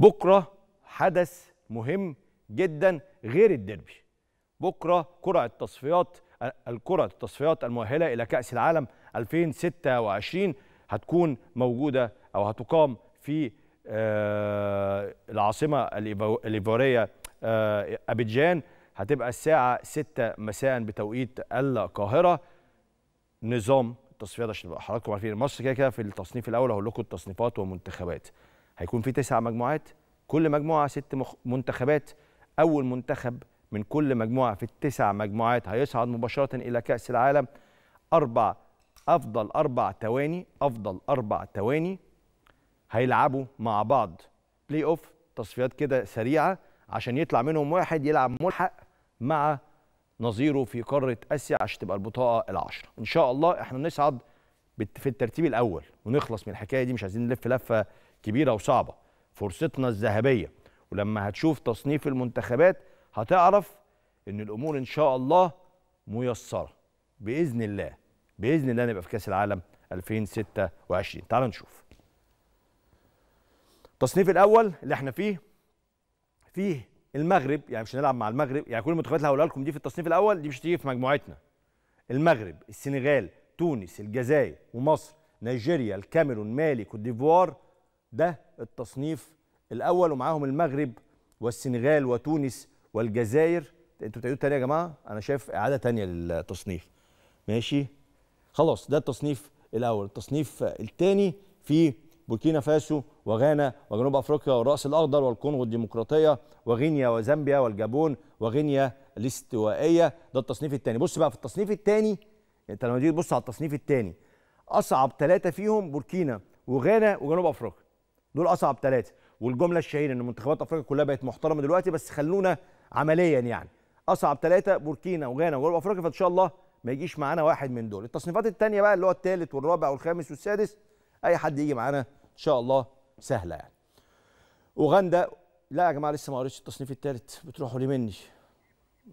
بكرة حدث مهم جدا غير الديربي. بكرة قرعه التصفيات الكرة التصفيات المؤهلة إلى كأس العالم 2026 هتكون موجودة أو هتقام في آه، العاصمة الايفواريه آه، أبيجان. هتبقى الساعة 6 مساء بتوقيت القاهرة. نظام التصفيات عشان حضراتكم عارفين مصر كده كده في التصنيف الأول هقول لكم التصنيفات والمنتخبات. هيكون في تسع مجموعات. كل مجموعة ست مخ... منتخبات. أول منتخب من كل مجموعة في التسع مجموعات هيصعد مباشرة إلى كأس العالم. أربع أفضل أربع تواني أفضل أربع تواني هيلعبوا مع بعض. بلاي اوف تصفيات كده سريعة عشان يطلع منهم واحد يلعب ملحق مع نظيره في قارة آسيا عشان تبقى البطاقة العشرة. إن شاء الله إحنا نصعد في الترتيب الأول ونخلص من الحكاية دي مش عايزين نلف لفة كبيرة وصعبة. فرصتنا الذهبية. ولما هتشوف تصنيف المنتخبات هتعرف إن الأمور إن شاء الله ميسرة. بإذن الله. بإذن الله نبقى في كأس العالم 2026 تعال نشوف. التصنيف الأول اللي إحنا فيه فيه المغرب. يعني مش هنلعب مع المغرب. يعني كل المنتخبات اللي هقولها لكم دي في التصنيف الأول دي مش هتيجي في مجموعتنا. المغرب السنغال تونس الجزائر ومصر نيجيريا الكاميرون مالي كوت ديفوار ده التصنيف الأول ومعاهم المغرب والسنغال وتونس والجزائر. أنتوا بتعيدوا تاني يا جماعة؟ أنا شايف إعادة تانية للتصنيف. ماشي؟ خلاص ده التصنيف الأول. التصنيف الثاني في بوركينا فاسو وغانا وجنوب أفريقيا والرأس الأخضر والكونغو الديمقراطية وغينيا وزامبيا والجابون وغينيا الاستوائية. ده التصنيف الثاني بص بقى في التصنيف الثاني انت لما تيجي تبص على التصنيف الثاني أصعب ثلاثة فيهم بوركينا وغانا وجنوب أفريقيا. دول أصعب ثلاثة والجملة الشهيرة إن منتخبات أفريقيا كلها بقت محترمة دلوقتي بس خلونا عمليا يعني. أصعب ثلاثة بوركينا وغانا وجنوب أفريقيا فإن شاء الله ما يجيش معانا واحد من دول. التصنيفات الثانية بقى اللي هو الثالث والرابع والخامس والسادس أي حد يجي معانا إن شاء الله سهلة يعني. أوغندا لا يا جماعة لسه ما قريتش التصنيف الثالث بتروحوا ليه مني؟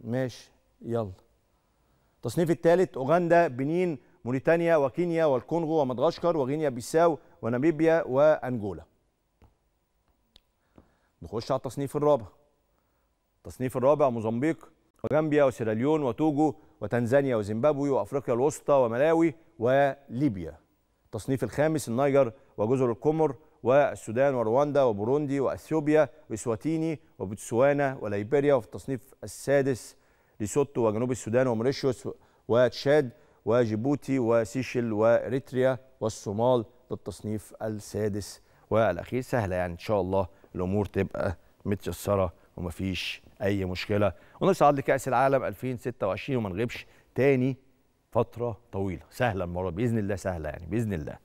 ماشي يلا. التصنيف الثالث أوغندا بنين موريتانيا وكينيا والكونغو ومدغشقر وغينيا بيساو وناميبيا وأنجولا. نخش على التصنيف الرابع. التصنيف الرابع موزمبيق وغامبيا وسيراليون وتوجو وتنزانيا وزيمبابوي وأفريقيا الوسطى وملاوي وليبيا. التصنيف الخامس النيجر وجزر القمر والسودان ورواندا وبوروندي وأثيوبيا وإسواتيني وبوتسوانا وليبيريا. وفي التصنيف السادس ليسوتو وجنوب السودان وموريشيوس وتشاد وجيبوتي وسيشل وإريتريا والصومال بالتصنيف السادس والأخير. سهلة يعني إن شاء الله. الأمور تبقى متيسرة ومفيش أي مشكلة. ونصعد لكأس العالم 2026 وما نغيبش تاني فترة طويلة. سهلة المرة بإذن الله سهلة يعني بإذن الله.